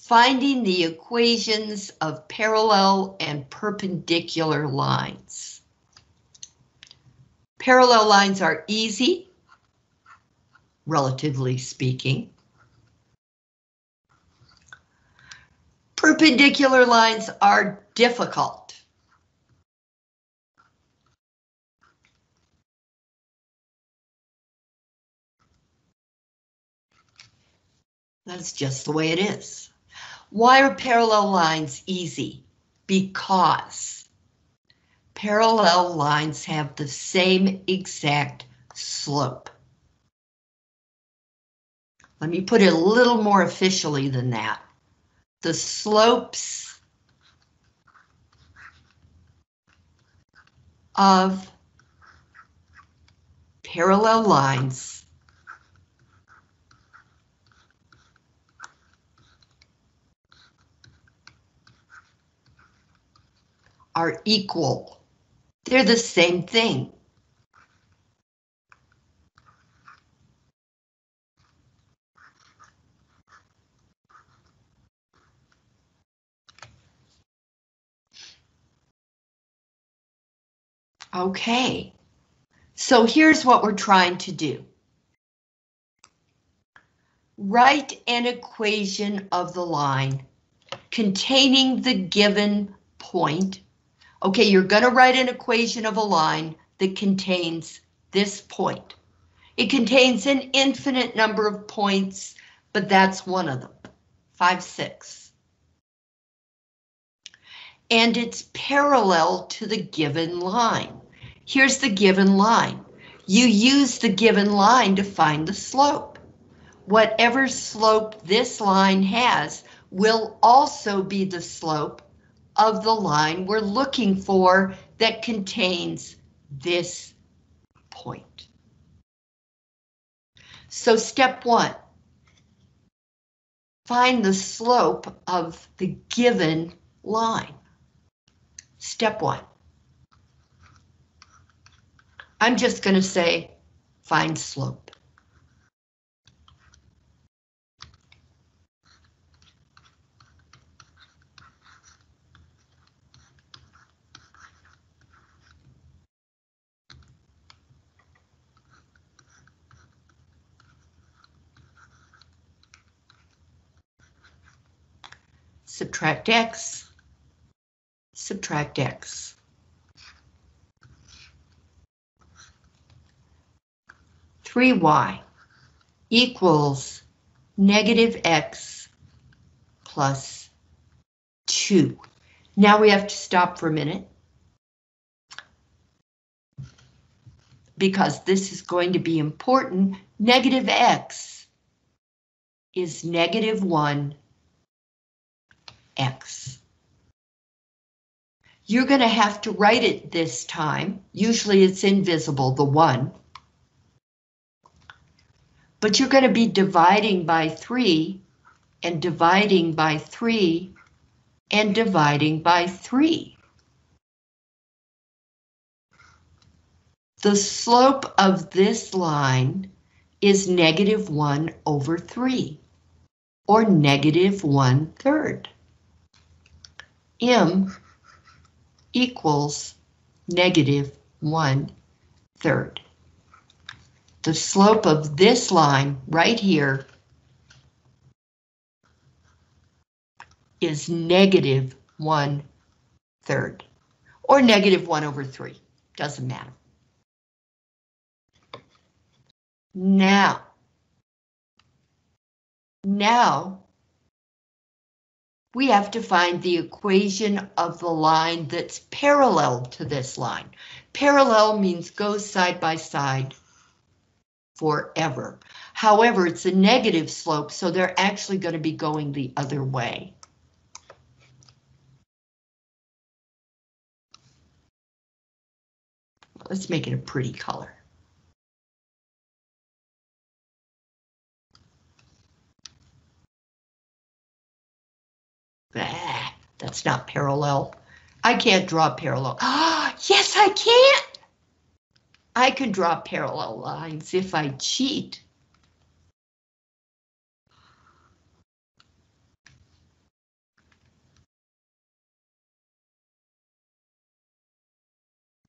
finding the equations of parallel and perpendicular lines. Parallel lines are easy, relatively speaking. Perpendicular lines are difficult. That's just the way it is. Why are parallel lines easy? Because parallel lines have the same exact slope. Let me put it a little more officially than that. The slopes of parallel lines are equal. They're the same thing. Okay, so here's what we're trying to do. Write an equation of the line containing the given point Okay, you're going to write an equation of a line that contains this point. It contains an infinite number of points, but that's one of them, 5, 6. And it's parallel to the given line. Here's the given line. You use the given line to find the slope. Whatever slope this line has will also be the slope of the line we're looking for that contains this point. So step one, find the slope of the given line. Step one. I'm just going to say find slope. Subtract x, subtract x. Three y equals negative x plus two. Now we have to stop for a minute. Because this is going to be important, negative x is negative 1 X. You're going to have to write it this time. Usually it's invisible, the 1. But you're going to be dividing by 3 and dividing by 3 and dividing by 3. The slope of this line is negative 1 over 3, or negative 1 third m equals negative one third. The slope of this line right here is negative one third, or negative one over three, doesn't matter. Now, now we have to find the equation of the line that's parallel to this line. Parallel means goes side by side forever. However, it's a negative slope, so they're actually going to be going the other way. Let's make it a pretty color. Ah, that's not parallel. I can't draw parallel. Ah, yes, I can. I can draw parallel lines if I cheat.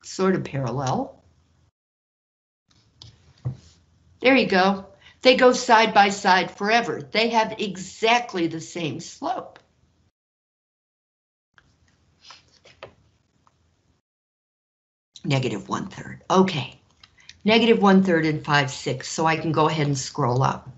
Sort of parallel. There you go. They go side by side forever. They have exactly the same slope. Negative one third. Okay. Negative one third and five six. So I can go ahead and scroll up.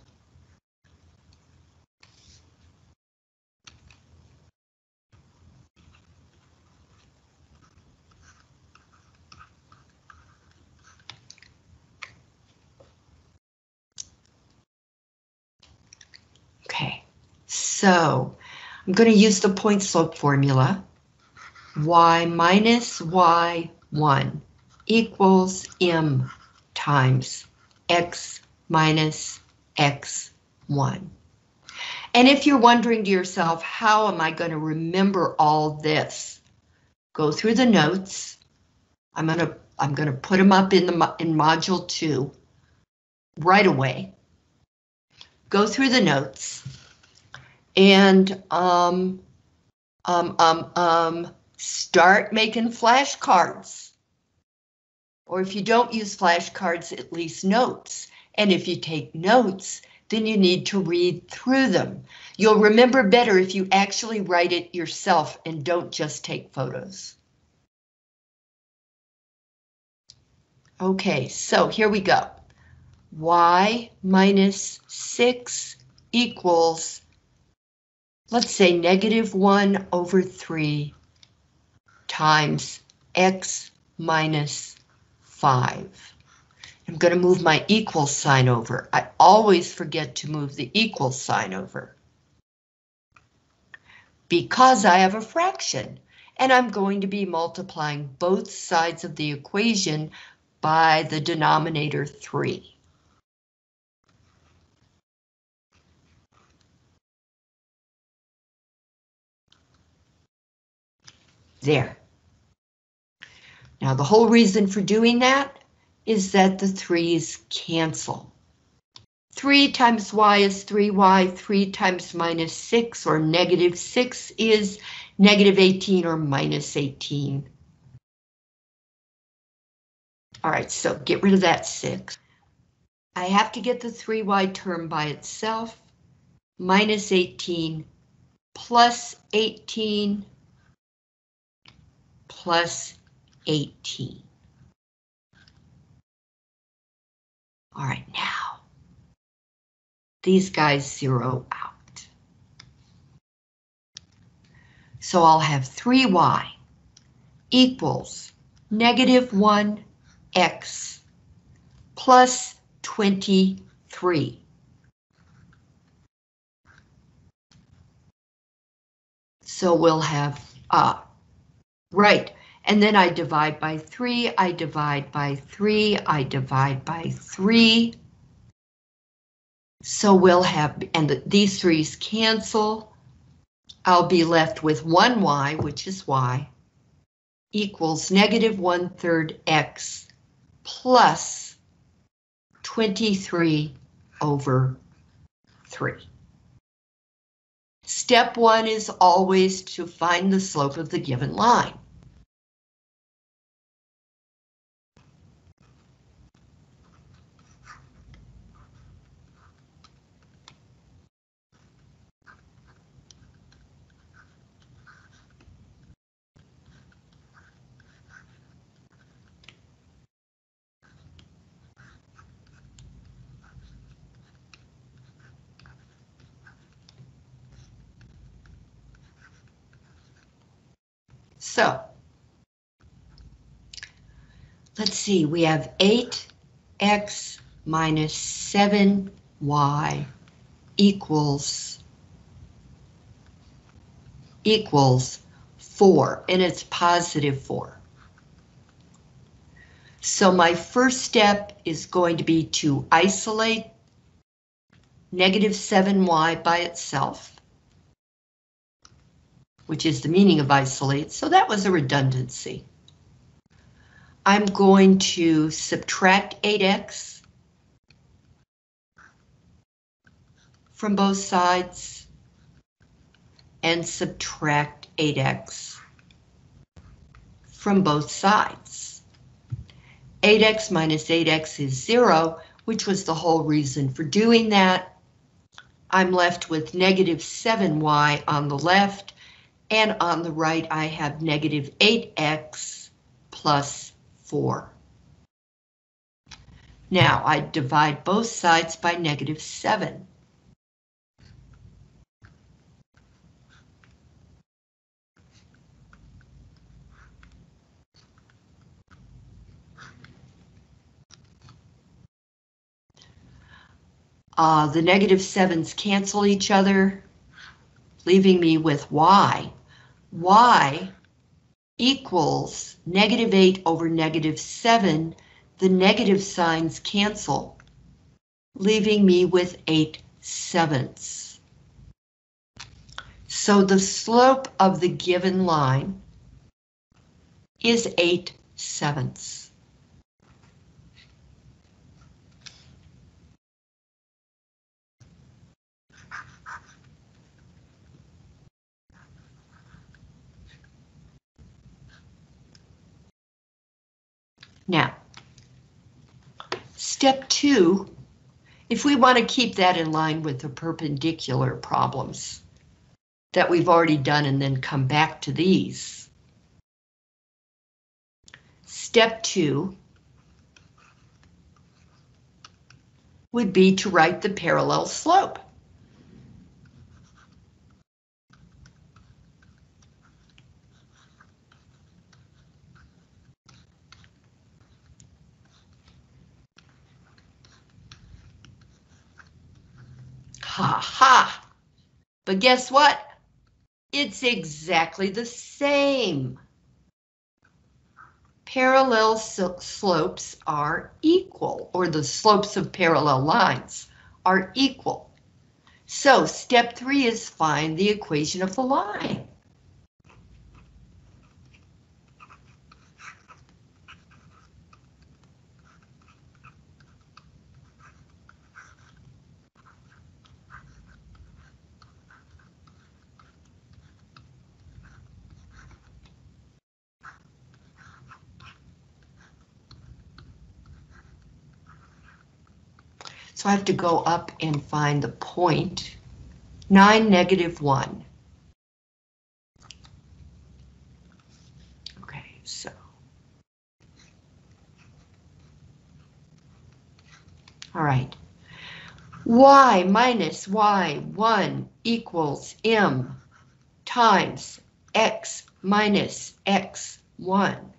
Okay, so I'm going to use the point slope formula. y minus y1 equals m times x minus x1. And if you're wondering to yourself, how am I going to remember all this? Go through the notes. I'm going to I'm going to put them up in the in module 2 right away go through the notes and um, um, um, um, start making flashcards. Or if you don't use flashcards, at least notes. And if you take notes, then you need to read through them. You'll remember better if you actually write it yourself and don't just take photos. Okay, so here we go y minus 6 equals, let's say negative 1 over 3 times x minus 5. I'm going to move my equal sign over. I always forget to move the equal sign over. Because I have a fraction, and I'm going to be multiplying both sides of the equation by the denominator 3. There. Now the whole reason for doing that is that the threes cancel. 3 times y is 3y, 3 times minus 6 or negative 6 is negative 18 or minus 18. All right, so get rid of that 6. I have to get the 3y term by itself, minus 18 plus 18 plus 18. All right, now, these guys zero out. So I'll have 3y equals negative 1x plus 23. So we'll have uh, Right, and then I divide by 3, I divide by 3, I divide by 3. So we'll have, and the, these 3's cancel. I'll be left with 1y, which is y, equals negative 1 third x plus 23 over 3. Step one is always to find the slope of the given line. So, let's see, we have 8x minus 7y equals equals 4, and it's positive 4. So my first step is going to be to isolate negative 7y by itself which is the meaning of isolate, so that was a redundancy. I'm going to subtract 8x from both sides and subtract 8x from both sides. 8x minus 8x is 0, which was the whole reason for doing that. I'm left with negative 7y on the left, and on the right I have negative 8x plus 4. Now I divide both sides by negative 7. Uh, the negative sevens cancel each other, leaving me with y. y equals negative 8 over negative 7. The negative signs cancel, leaving me with 8 sevenths. So the slope of the given line is 8 sevenths. Now, step two, if we want to keep that in line with the perpendicular problems that we've already done and then come back to these. Step two would be to write the parallel slope. Ha ha! But guess what? It's exactly the same. Parallel slopes are equal, or the slopes of parallel lines are equal. So step three is find the equation of the line. So I have to go up and find the point. 9, negative 1. Okay, so. All right. y minus y1 equals m times x minus x1.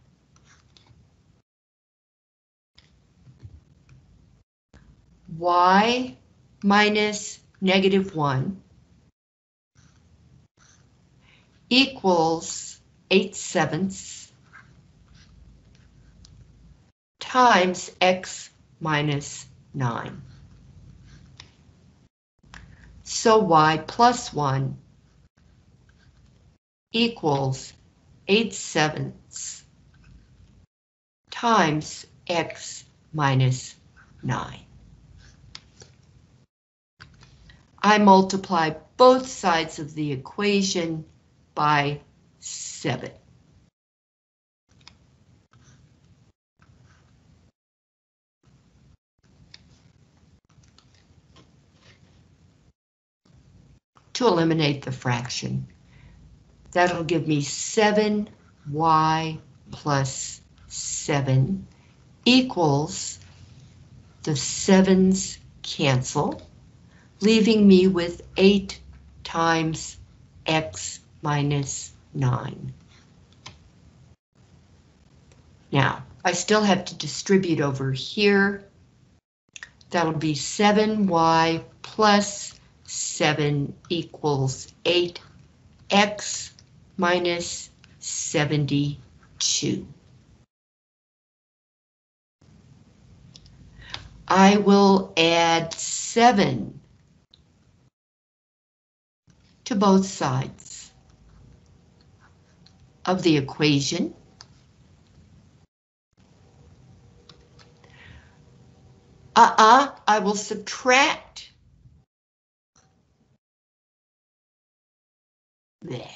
Y minus negative 1 equals 8 sevenths times x minus 9. So y plus 1 equals 8 sevenths times x minus 9. I multiply both sides of the equation by 7. To eliminate the fraction. That'll give me 7y plus 7 equals the 7's cancel leaving me with 8 times x minus 9. Now, I still have to distribute over here. That'll be 7y plus 7 equals 8x minus 72. I will add 7 to both sides of the equation. Uh-uh, I will subtract. There.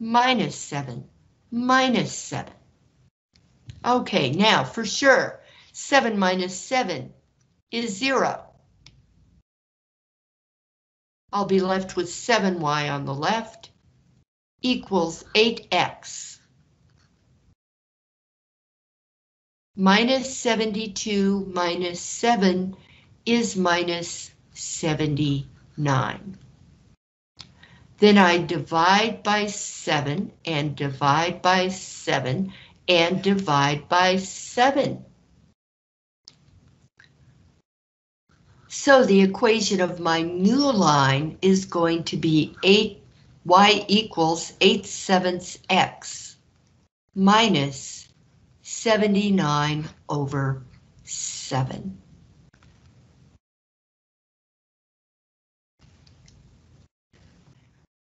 Minus 7. minus 7. Okay, now for sure, 7 minus 7 is 0. I'll be left with 7y on the left equals 8x. Minus 72 minus 7 is minus 79. Then I divide by 7 and divide by 7 and divide by 7. So the equation of my new line is going to be 8 y equals 8 sevenths x minus 79 over 7.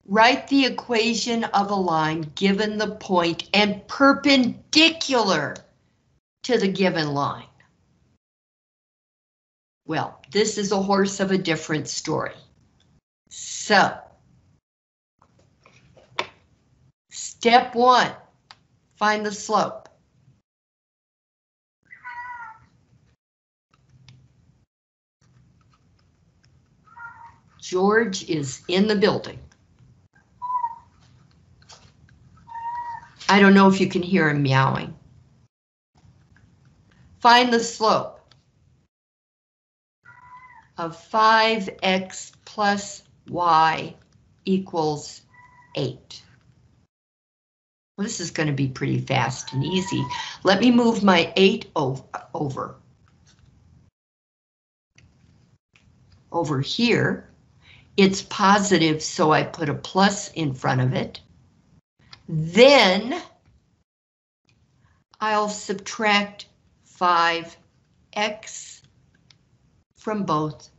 Write the equation of a line given the point and perpendicular to the given line. Well, this is a horse of a different story. So, step one, find the slope. George is in the building. I don't know if you can hear him meowing. Find the slope of 5x plus y equals 8. Well, this is going to be pretty fast and easy. Let me move my 8 over. Over here, it's positive, so I put a plus in front of it. Then I'll subtract 5x from both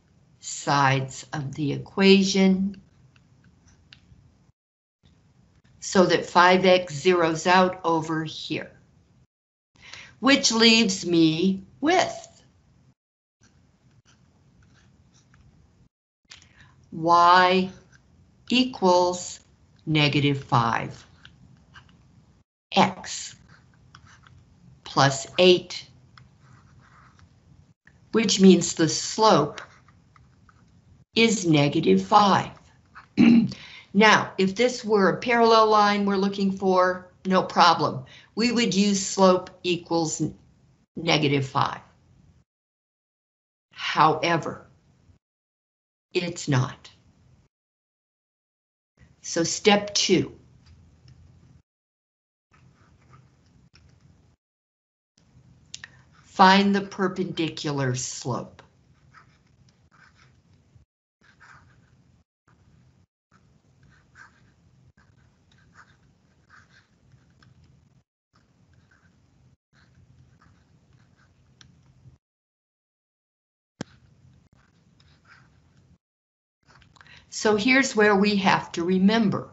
sides of the equation so that 5x zeroes out over here, which leaves me with y equals negative 5 x plus 8, which means the slope is negative 5. now, if this were a parallel line we're looking for, no problem. We would use slope equals negative 5. However, it's not. So step two. Find the perpendicular slope. So here's where we have to remember.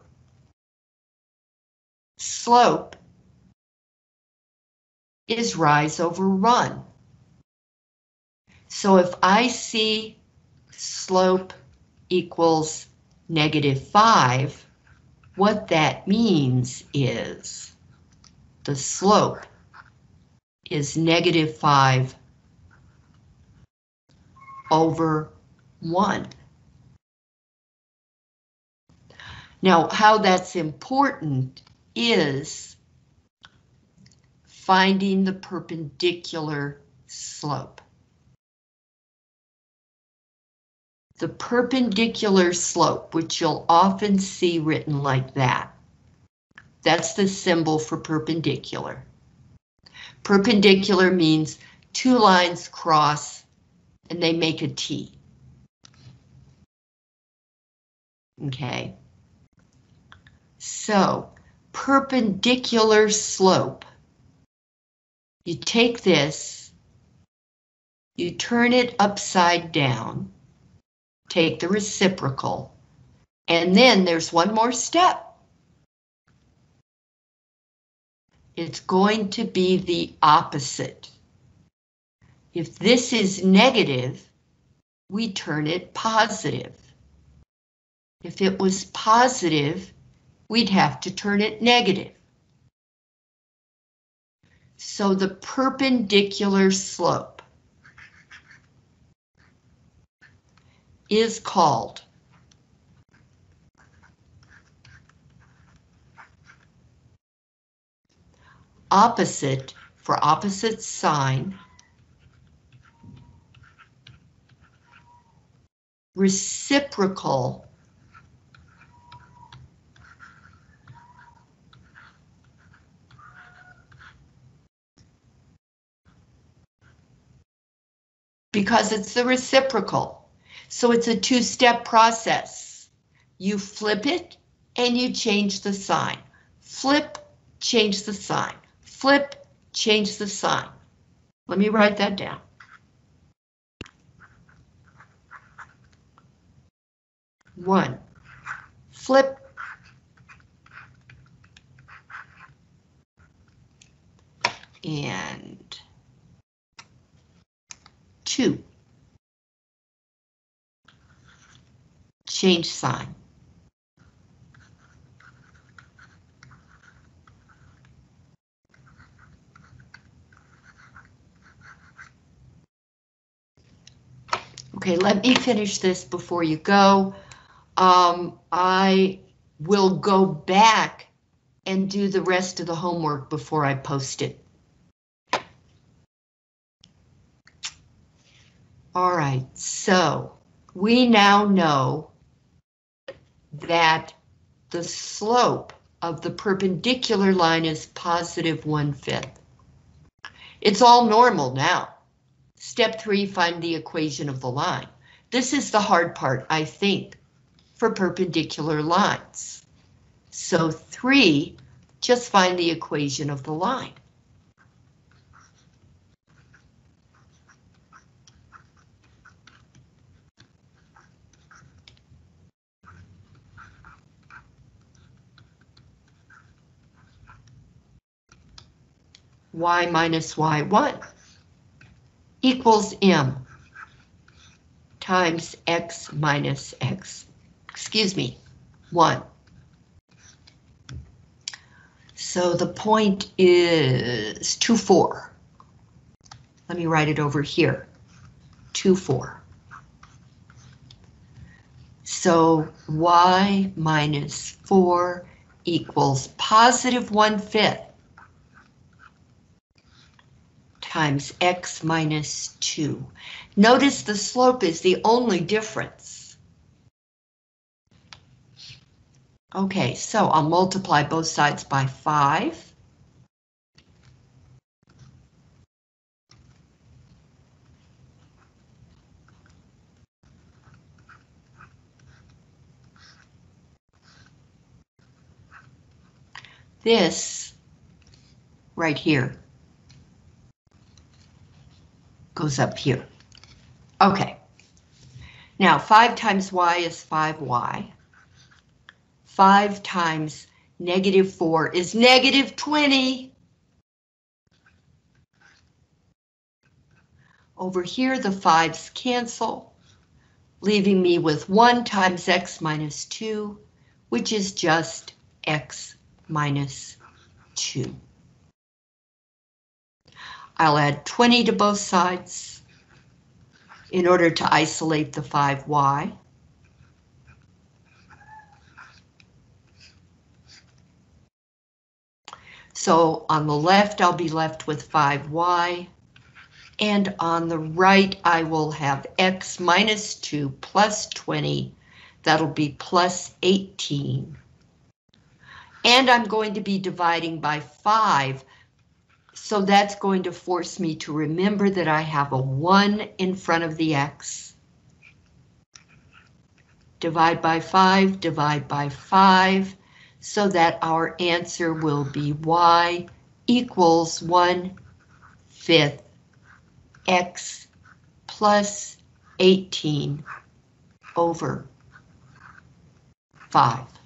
Slope is rise over run. So if I see slope equals negative 5, what that means is the slope is negative 5 over 1. Now, how that's important is finding the perpendicular slope. The perpendicular slope, which you'll often see written like that. That's the symbol for perpendicular. Perpendicular means two lines cross and they make a T. Okay. So, perpendicular slope you take this, you turn it upside down, take the reciprocal, and then there's one more step. It's going to be the opposite. If this is negative, we turn it positive. If it was positive, we'd have to turn it negative. So the perpendicular slope is called opposite for opposite sign reciprocal because it's the reciprocal. So it's a two-step process. You flip it and you change the sign. Flip, change the sign. Flip, change the sign. Let me write that down. One, flip. And two. Change sign. Okay, let me finish this before you go. Um, I will go back and do the rest of the homework before I post it. All right, so we now know that the slope of the perpendicular line is positive one-fifth. It's all normal now. Step three, find the equation of the line. This is the hard part, I think, for perpendicular lines. So three, just find the equation of the line. Y minus y1 equals m times x minus x, excuse me, 1. So the point is 2, 4. Let me write it over here, 2, 4. So y minus 4 equals positive 1 fifth times x minus 2. Notice the slope is the only difference. Okay, so I'll multiply both sides by 5. This right here goes up here. Okay. Now 5 times y is 5y. 5 times negative 4 is negative 20. Over here the 5's cancel, leaving me with 1 times x minus 2, which is just x minus 2. I'll add 20 to both sides in order to isolate the 5y. So on the left, I'll be left with 5y, and on the right, I will have x minus 2 plus 20. That'll be plus 18. And I'm going to be dividing by 5 so that's going to force me to remember that I have a 1 in front of the x. Divide by 5, divide by 5, so that our answer will be y equals 1 fifth x plus 18 over 5.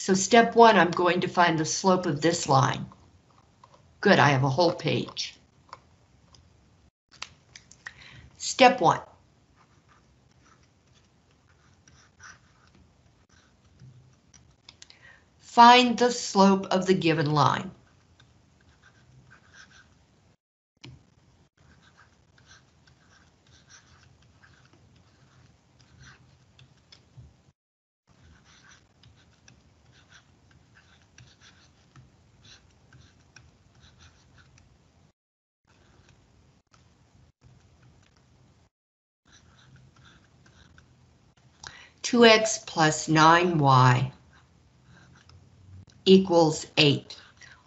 So step one, I'm going to find the slope of this line. Good, I have a whole page. Step one. Find the slope of the given line. Two X plus nine Y equals 8.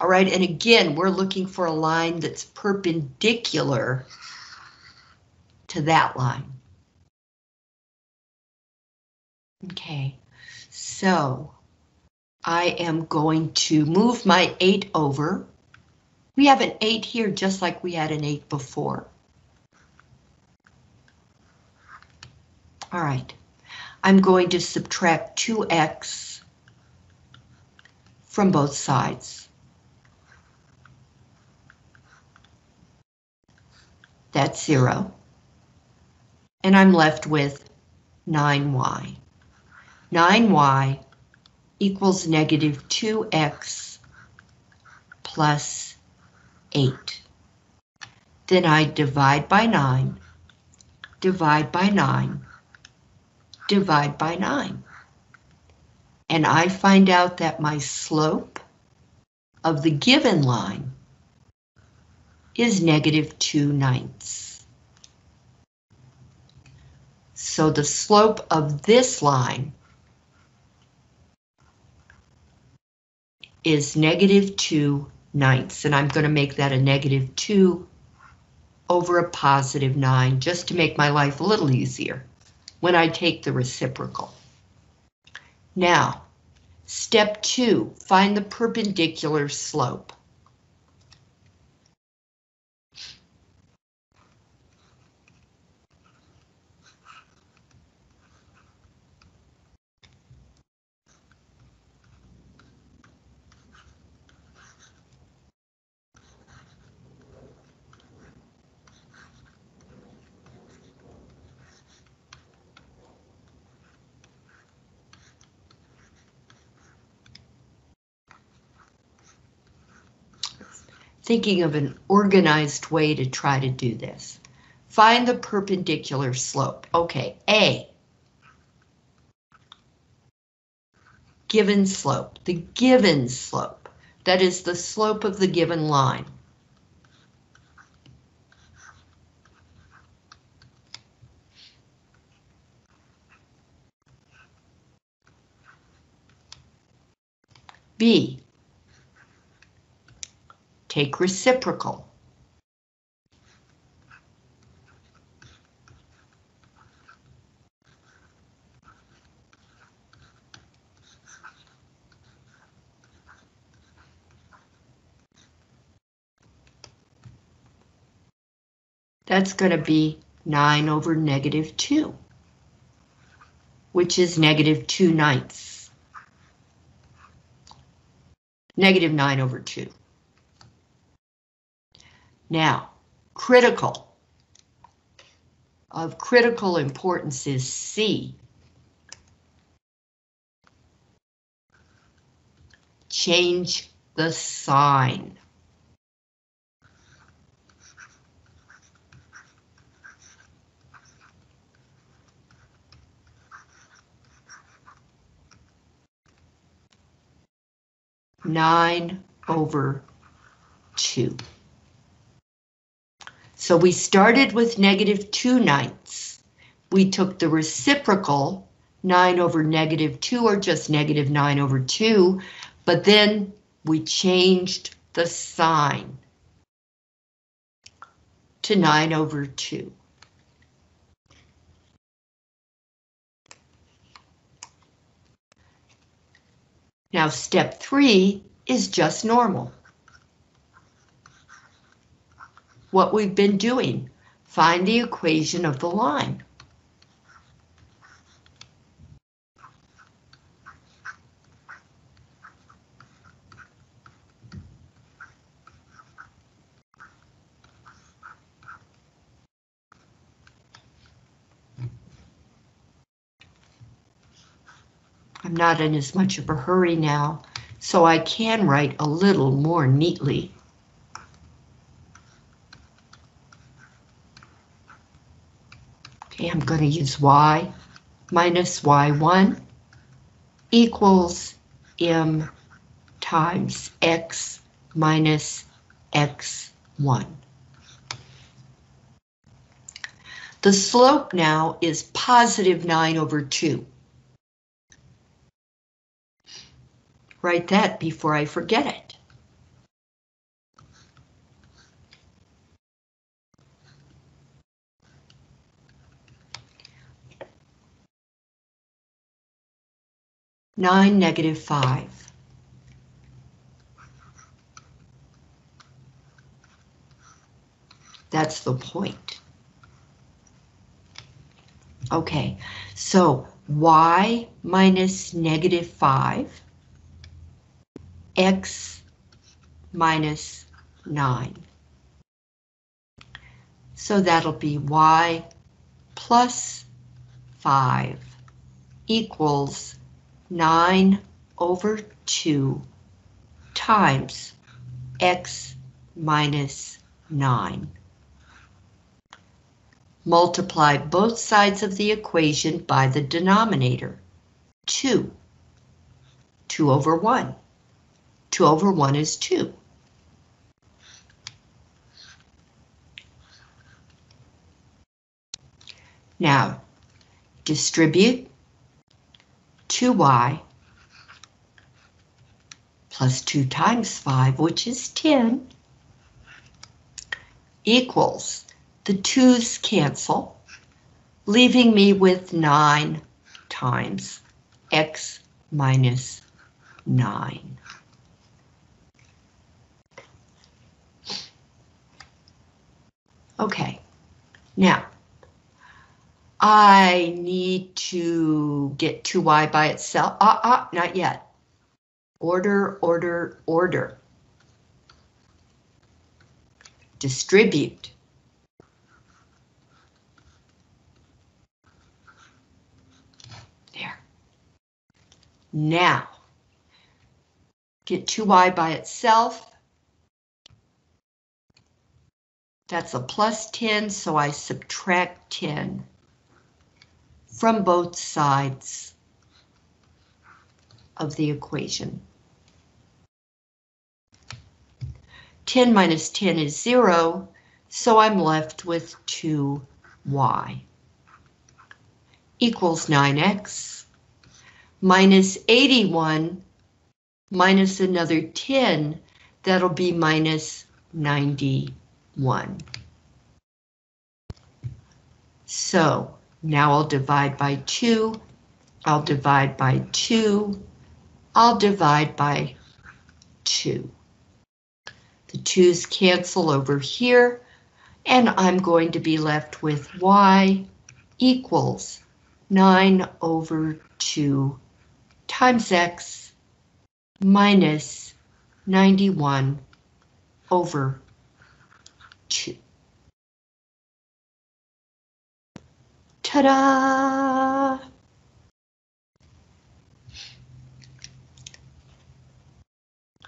All right, and again, we're looking for a line that's perpendicular to that line. Okay, so I am going to move my 8 over. We have an 8 here just like we had an 8 before. All right, I'm going to subtract 2x from both sides. That's zero. And I'm left with 9y. 9y equals negative 2x plus 8. Then I divide by 9, divide by 9, divide by 9 and I find out that my slope of the given line is negative 2 ninths. So the slope of this line is negative 2 ninths, and I'm going to make that a negative 2 over a positive 9, just to make my life a little easier when I take the reciprocal. Now, step two, find the perpendicular slope. Thinking of an organized way to try to do this. Find the perpendicular slope. Okay, A. Given slope, the given slope, that is the slope of the given line. B, Take reciprocal. That's going to be 9 over negative 2, which is negative 2 ninths. Negative 9 over 2. Now, critical. Of critical importance is C. Change the sign. Nine over two. So we started with negative 2 ninths. We took the reciprocal, 9 over negative 2, or just negative 9 over 2, but then we changed the sign to 9 over 2. Now step 3 is just normal. What we've been doing. Find the equation of the line. I'm not in as much of a hurry now, so I can write a little more neatly. I'm going to use y minus y1 equals m times x minus x1. The slope now is positive 9 over 2. Write that before I forget it. Nine negative five. That's the point. Okay, so y minus negative 5, x minus 9. So that'll be y plus 5 equals 9 over 2 times x minus 9 multiply both sides of the equation by the denominator. 2. 2 over 1. 2 over 1 is 2. Now, distribute 2y plus 2 times 5, which is 10, equals the twos cancel, leaving me with 9 times x minus 9. Okay, now I need to get 2y by itself. Ah, ah, not yet. Order, order, order. Distribute There. Now, get 2y by itself. That's a plus 10, so I subtract 10 from both sides of the equation. 10 minus 10 is 0, so I'm left with 2y equals 9x minus 81 minus another 10, that'll be minus 91. So now I'll divide by 2, I'll divide by 2, I'll divide by 2. The 2's cancel over here, and I'm going to be left with y equals 9 over 2 times x minus 91 over 2. Ta-da!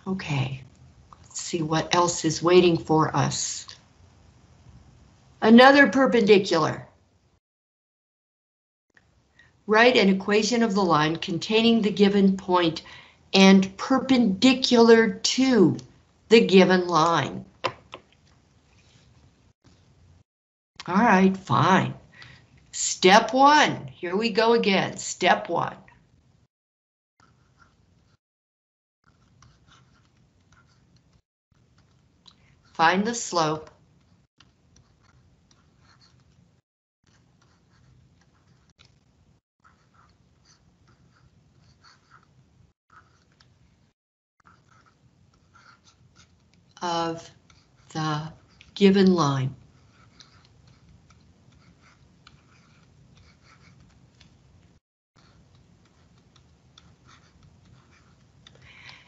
Okay, let's see what else is waiting for us. Another perpendicular. Write an equation of the line containing the given point and perpendicular to the given line. All right, fine. Step one, here we go again, step one. Find the slope of the given line.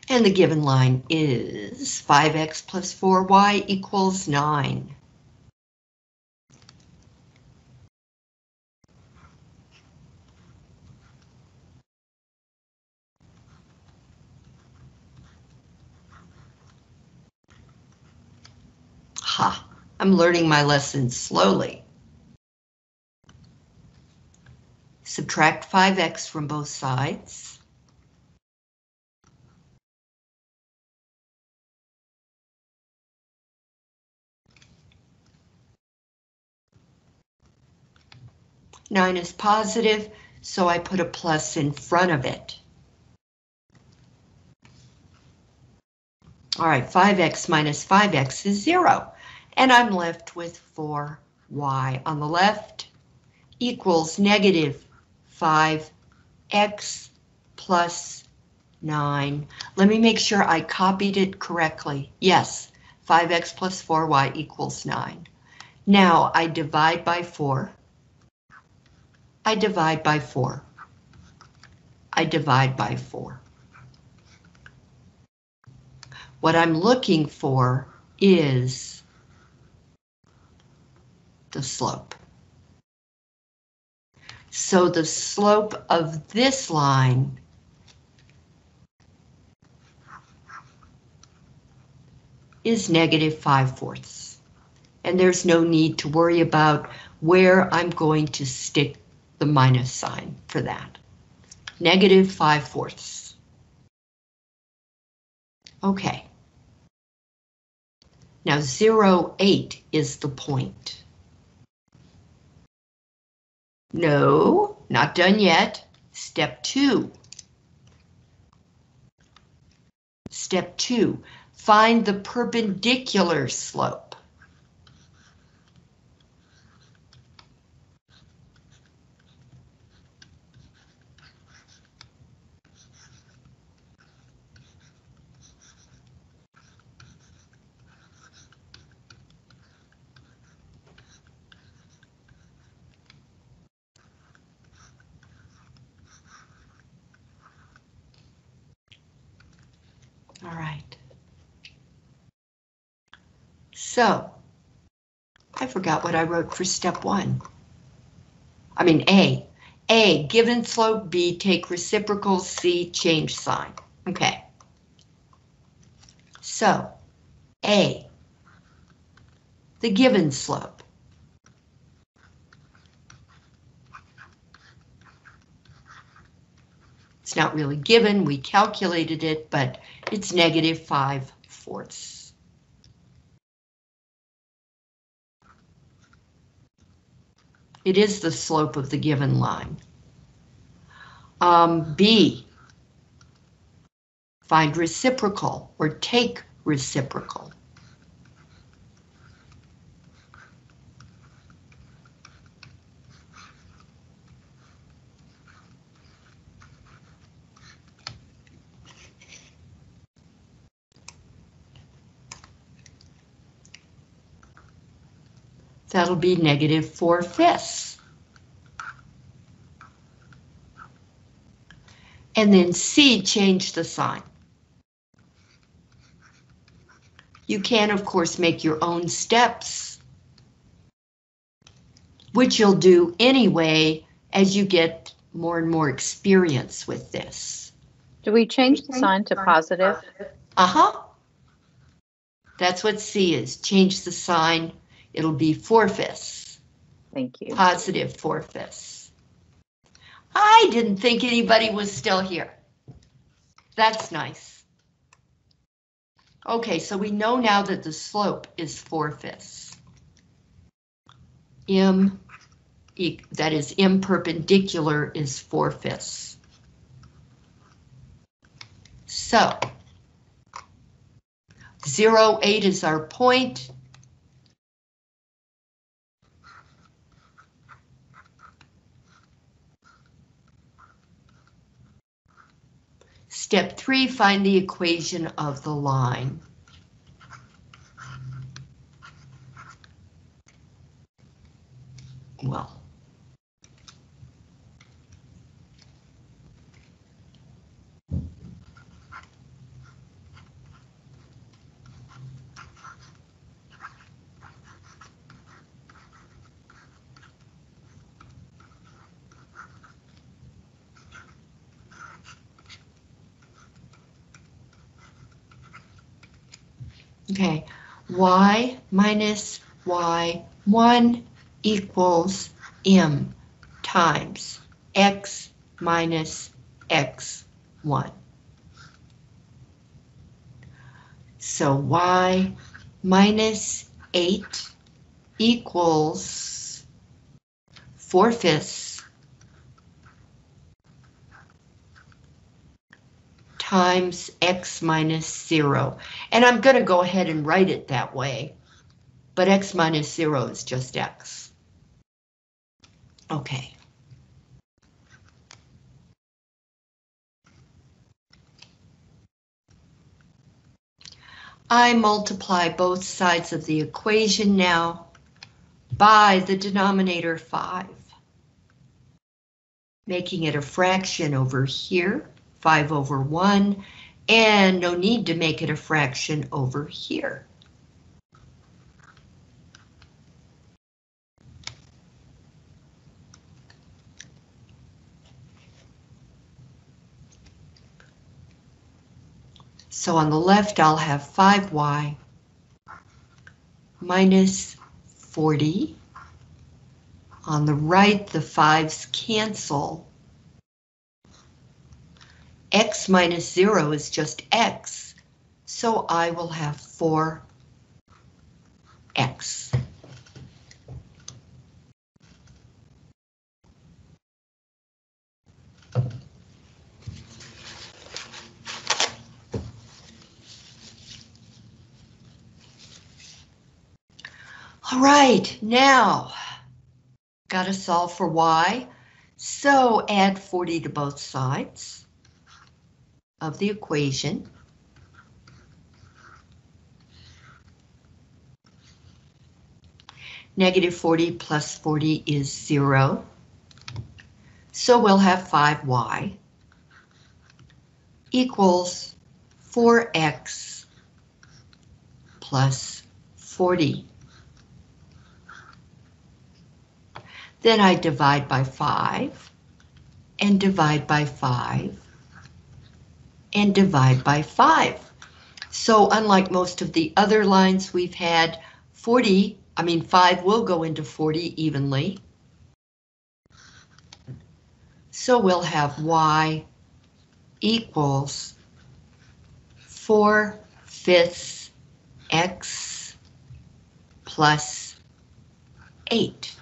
And the given line is 5x plus 4y equals 9. Ha, I'm learning my lesson slowly. Subtract 5x from both sides. Nine is positive, so I put a plus in front of it. All right, 5x minus 5x is 0, and I'm left with 4y on the left equals negative 5x plus 9. Let me make sure I copied it correctly. Yes, 5x plus 4y equals 9. Now I divide by 4. I divide by 4. I divide by 4. What I'm looking for is the slope. So the slope of this line is negative 5 fourths. And there's no need to worry about where I'm going to stick the minus sign for that. Negative 5 fourths. Okay. Now 0, 8 is the point. No, not done yet. Step 2. Step 2, find the perpendicular slope. All right. So, I forgot what I wrote for step one. I mean, A. A, given slope, B, take reciprocal, C, change sign. Okay. So, A, the given slope. It's not really given, we calculated it, but it's negative 5 fourths. It is the slope of the given line. Um, B, find reciprocal or take reciprocal. That'll be negative 4 fifths. And then C, change the sign. You can, of course, make your own steps, which you'll do anyway as you get more and more experience with this. Do we change the sign to positive? Uh-huh. That's what C is. Change the sign. It'll be 4 fifths. Thank you. Positive 4 fifths. I didn't think anybody was still here. That's nice. Okay, so we know now that the slope is 4 fifths. M, that is M perpendicular is 4 fifths. So, 0, 8 is our point. Step three, find the equation of the line. Well. Okay, y minus y1 equals m times x minus x1. So y minus 8 equals 4 fifths times x minus 0. And I'm going to go ahead and write it that way, but x minus 0 is just x. Okay. I multiply both sides of the equation now by the denominator 5, making it a fraction over here, 5 over 1, and no need to make it a fraction over here. So on the left, I'll have 5y minus 40. On the right, the 5's cancel. X minus 0 is just x, so I will have 4x. All right, now, gotta solve for y. So add 40 to both sides of the equation. Negative 40 plus 40 is 0. So we'll have 5y equals 4x plus 40. Then I divide by 5, and divide by 5, and divide by 5. So unlike most of the other lines we've had, 40, I mean 5 will go into 40 evenly. So we'll have y equals 4 fifths x plus 8.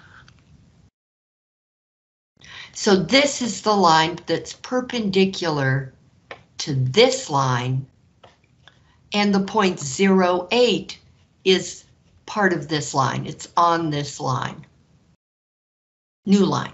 So this is the line that's perpendicular to this line, and the point 08 is part of this line. It's on this line. New line.